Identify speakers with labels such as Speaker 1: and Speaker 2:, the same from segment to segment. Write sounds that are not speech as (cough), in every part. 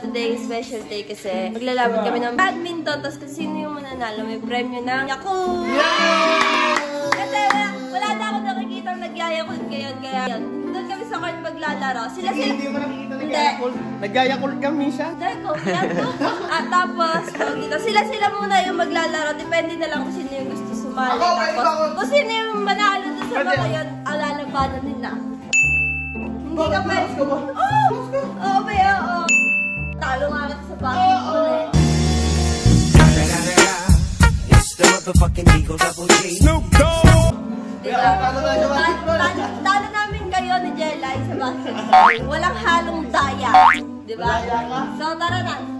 Speaker 1: today is special day kasi maglalaban kami ng badminton. Tapos kung sino yung mananalo, may premyo ng Yakult! Kasi wala, wala na ako nakikita nagyayakul ngayon. Kaya yun, doon kami sa court maglalaro. Sila sila.
Speaker 2: Hindi mo nakikita
Speaker 1: Hindi.
Speaker 2: nag-yakult. Nag-yakult kami siya.
Speaker 1: Deko, At tapos, tawag dito, sila-sila muna yung maglalaro. Depende na lang kung sino yung gusto sumali.
Speaker 2: Ako,
Speaker 1: Tapos, kung sino yung manalo doon sa mga yun, ang lalabanan nila. Hindi ka pwede. Oo! Oo, ba oo. Talo nga kita sa basketball eh.
Speaker 3: It's the motherfucking Eagle Double G.
Speaker 1: Diba?
Speaker 2: Tayo sa basketball.
Speaker 1: Talo, namin kayo ni Jelay sa basketball. Walang halong daya. Diba? So, tara na.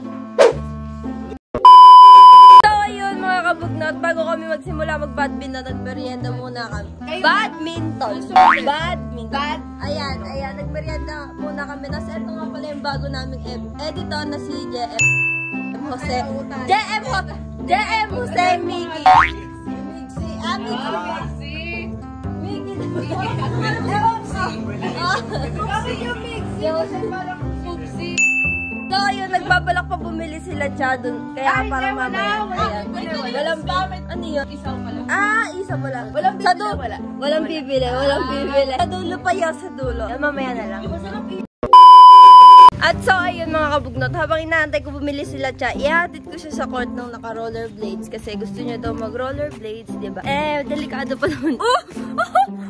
Speaker 1: Mag-badminton, nagmerienda muna kami. Badminton! Badminton! Bad. Ayan, ayan, nagmerienda muna kami. Tapos ito nga pala yung bago naming ed- editor na si JM Jose. JM Jose! JM Jose Miki! Mixi! Ah, Mixi! Miki! So, ayun, nagbabalak pa bumili sila cha dun. Kaya parang mamaya. Ayan. Walang Ano yun? Pa lang. Ah, isa mo lang. Walang bibili. Sa dulo, wala. Walang bibili. Walang bibili. Sa dulo pa yan, sa dulo. Yan, mamaya na lang. At so, ayun mga kabugnot, habang inaantay ko bumili sila cha, ihatid ko siya sa court ng naka-rollerblades kasi gusto niya daw mag-rollerblades, di ba? Eh, delikado pa naman. (laughs) Oh!
Speaker 4: Oh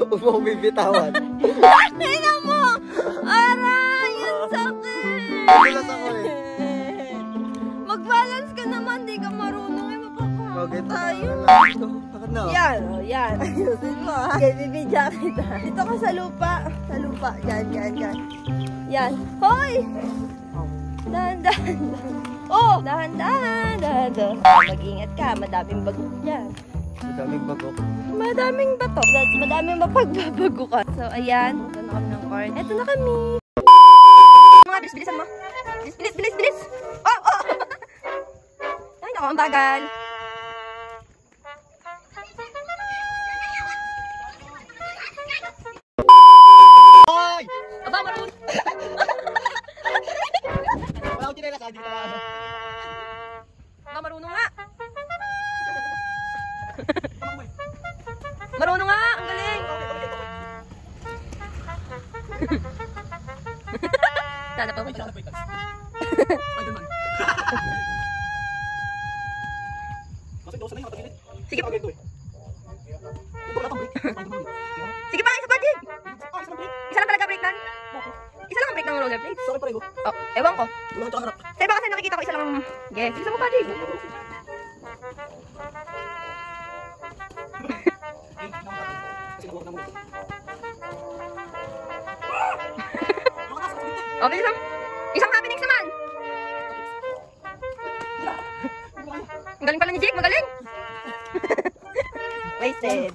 Speaker 2: Huwag mo bibitawan.
Speaker 1: Tingnan mo! Aray! Ang sakit!
Speaker 2: Ako eh.
Speaker 1: Mag-balance ka naman, di ka marunong eh,
Speaker 2: Bakit?
Speaker 1: tayo.
Speaker 2: Bakit na?
Speaker 1: Yan, o, yan. Ayusin mo, ha? Okay, bibidya kita. Dito ka sa lupa. Sa lupa. Yan, yan, yan. Yan. Hoy! Dahan, dahan, dahan. Oh! Dahan, dahan, dahan, dahan. Mag-ingat ka, madaming bago dyan.
Speaker 2: Madaming bago.
Speaker 1: Madaming bato. Madaming mapagbabago ka. So, ayan. Ito na kami ng court. Ito na kami. Mga bilis, bilisan mo. Bilis, bilis, bilis, bilis. Oh, oh! (laughs) Ay, naku, ang bagal.
Speaker 2: Hoy!
Speaker 1: Aba, marunong. (laughs)
Speaker 2: Wala akong chinelas, ah, di ka ano.
Speaker 1: Aba, marunong nga. Marunong nga. Ang galing. Sana pa. Sige.
Speaker 2: Bagay ito break. Spider-Man.
Speaker 1: Sige pa, isa pa
Speaker 2: break.
Speaker 1: Isa lang talaga break nan. Isa lang ang break ng rollerblades.
Speaker 2: Sorry pareho.
Speaker 1: Oh, ewan ko.
Speaker 2: Tulungan ito harap.
Speaker 1: Sa iba kasi nakikita ko isa lang. Yes, isa mo pa din.
Speaker 2: Muna.
Speaker 1: Oh, bilis lang. Isang happenings naman. Ang galing pala ni Jake, magaling. (laughs) Wasted.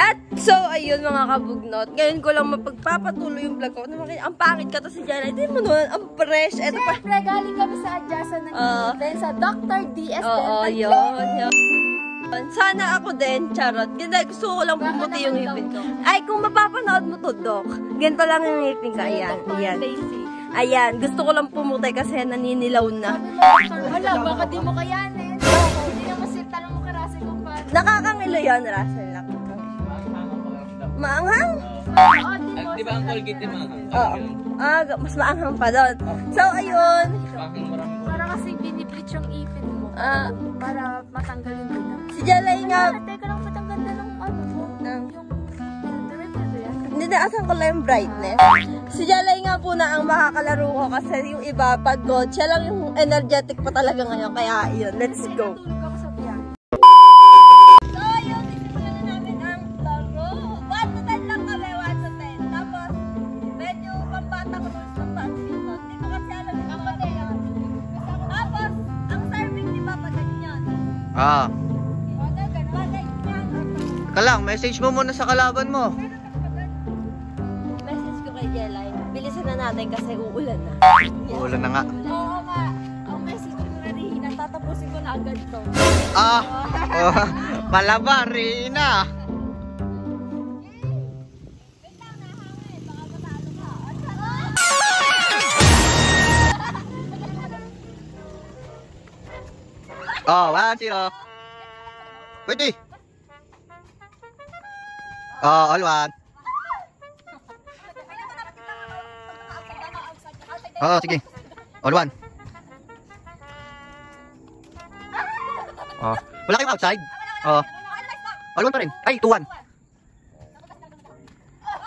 Speaker 1: At so, ayun mga kabugnot. Ngayon ko lang mapagpapatuloy yung vlog ko. Ano makita? Ang pangit ka to si Jana. Hindi mo nun, ang fresh. Eto pa.
Speaker 4: Siyempre, galing kami sa adjacent ng event sa Dr. DS
Speaker 1: Oo,
Speaker 4: Dental
Speaker 1: yun, yun. Sana ako din, charot. Ganda, gusto ko lang pumuti yung ngipin ko. Ay, kung mapapanood mo to, Doc. Ganito lang yung ngipin ko. Ayan, ayan. Ayan, gusto ko lang pumuti kasi naninilaw na.
Speaker 4: Wala, baka di mo kayanin. Hindi naman si talong mo karasi kung paano.
Speaker 1: Nakakangilo yun, Russell. Maanghang?
Speaker 4: Oo, di
Speaker 5: ba ang Colgate mga
Speaker 1: Oo. Ah, mas maanghang pa doon. So, ayun.
Speaker 4: Para kasi binibleach yung ipin.
Speaker 1: Ah,
Speaker 4: Para matanggal yung ganda.
Speaker 1: si Jalay nga.
Speaker 4: Teka lang, matanggal na ng ano mo.
Speaker 1: Ng-
Speaker 4: Yung filter, filter yan.
Speaker 1: Hindi na asan ko lang yung brightness. Si Jalay nga po na ang makakalaro ko kasi yung iba pag gold, siya lang yung energetic pa talaga ngayon. Kaya yun, let's go.
Speaker 2: Ah.
Speaker 1: Bagay, bagay yan.
Speaker 2: Ka lang, message mo muna sa kalaban mo.
Speaker 1: Message ko kay Jelay, bilisan na natin kasi uulan na.
Speaker 2: Uulan na nga.
Speaker 4: Oo nga. Ang message ko na rin, natatapusin ko na agad to.
Speaker 2: Ah! (laughs) Palabarina. Oh, one zero. Pwede. Oh, all one. Oh, sige. All one. Oh, wala kayong outside? Oh. All one pa rin. Ay, 2-1.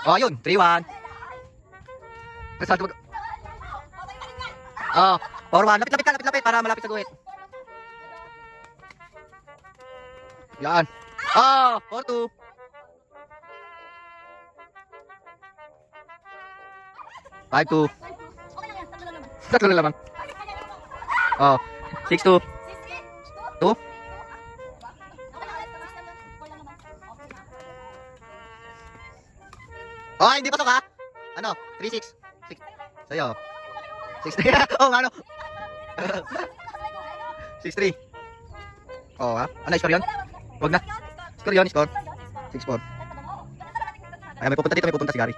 Speaker 2: Oh, yun. 3-1. Kasado mag... Oh, 4-1. Lapit, lapit ka, lapit, lapit para malapit sa guhit. Yan. Oh, 4-2. Five two. Tatlo na. Oh, six two. Two. Oh, hindi pa to ka? Ano? 3 6. 6. Sa'yo. 6 (laughs) Oh, ano? 6 3. Oh, ha? Ano, score yun? Wag na. Score yun, score. 6 4. Ay, may pupunta dito, may pupunta si Gary.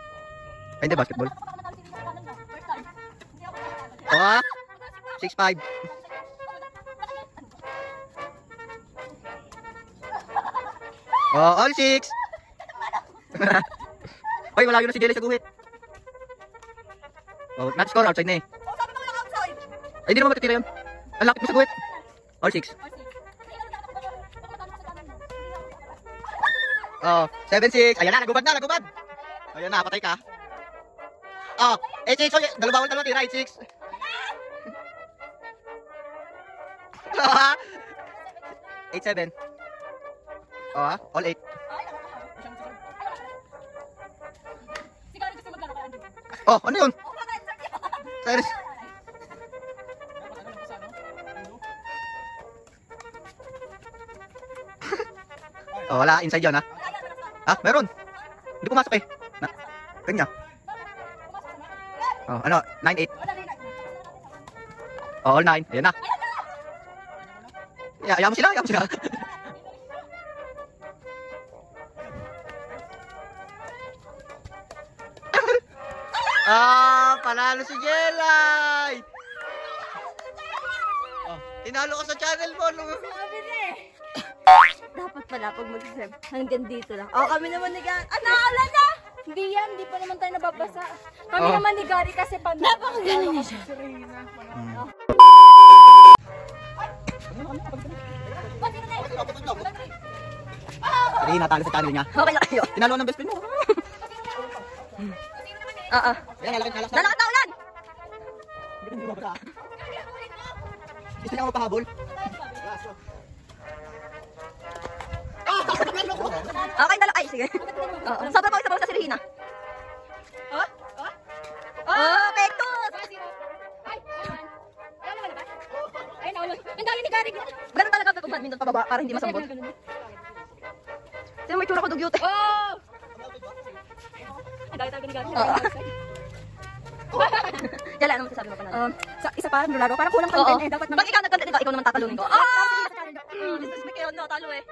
Speaker 2: Ay, hindi, basketball. Oh, ha? 6 5. Oh, all 6. (laughs) Hoy, wala yun na si Jelly sa guhit. Oh, not score outside na eh. Ay, hindi naman matitira yun. Ang lapit mo sa guhit. All 6. Oh, 7-6. Ayan na, nagubad na, nagubad. Ayan na, patay ka. Oh, 8-6. Oh, dalawa bawal dalawa tira, 8-6. Ah, 8-7. Oh, ah, all 8. Oh, ano yun? Serious. (laughs) oh, wala inside yun, ha? Ha? Meron. Hindi pumasok eh. Na, kanya. Oh, ano? 9-8. Oh, all 9. Ayan na. Ya, ayaw mo sila, ayaw mo sila. (laughs) ah, panalo si Jelay! Oh, tinalo ko sa channel mo. no? (laughs)
Speaker 1: Dapat pala pag mag-serve, hanggang dito lang. Oh, kami naman ni Gary. Ah, naala na!
Speaker 4: Hindi yan, hindi pa naman tayo nababasa. Kami
Speaker 2: Oh.
Speaker 4: naman ni Gary kasi pan...
Speaker 1: Napakagaling niya siya.
Speaker 2: Hindi, natalo sa channel niya.
Speaker 1: Okay lang kayo.
Speaker 2: Tinalo ng best friend mo.
Speaker 1: Oo.
Speaker 2: Lalaki na
Speaker 1: na ulan!
Speaker 2: Gusto niya ako pahabol?
Speaker 1: Okay, dalakat. Ay, sige. Oo. Sobra pa isa pa sa si Regina.
Speaker 4: Oh? Oh?
Speaker 1: Oh, Pectus!
Speaker 4: Ay, naman ba? Ayun. Ang dali ni Gary.
Speaker 1: Ganun talaga pag badminton pababa para hindi masambot. Sino may tura ko dugyot eh.
Speaker 4: Oh! Ang dali talaga ni Gary.
Speaker 1: Oo. Yala, ano masasabi mo pa natin?
Speaker 4: Um, sa isa pa, laro, parang kulang content eh. Dapat
Speaker 1: Pag ikaw nag-content ikaw, ikaw naman tatalunin ko. Ah! Is Mikael, no, talo eh.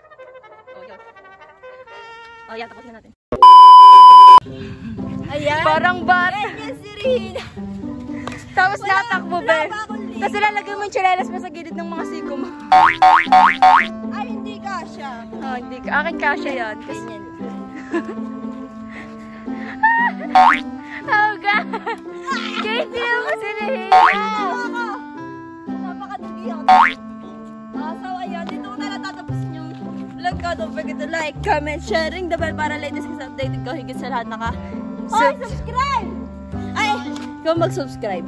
Speaker 1: Oh. Oh, yan, tapos na natin. (laughs)
Speaker 4: Ayan. Parang bat.
Speaker 1: Yan si Regina.
Speaker 4: Tapos natakbo, be.
Speaker 1: wala akong link.
Speaker 4: Tapos ilalagay mo yung chilelas mo sa gilid ng mga siko mo.
Speaker 1: Ay, hindi ka siya.
Speaker 4: Oh, hindi. Akin kasya yan. Kasi, oh, God. Katie ako si Regina.
Speaker 1: Napakadugi ako. Forget to like, comment, sharing the bell para latest kasi updated ko higit sa lahat naka Ay, subscribe! Ay, ikaw mag-subscribe.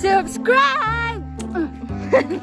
Speaker 4: Subscribe! (laughs)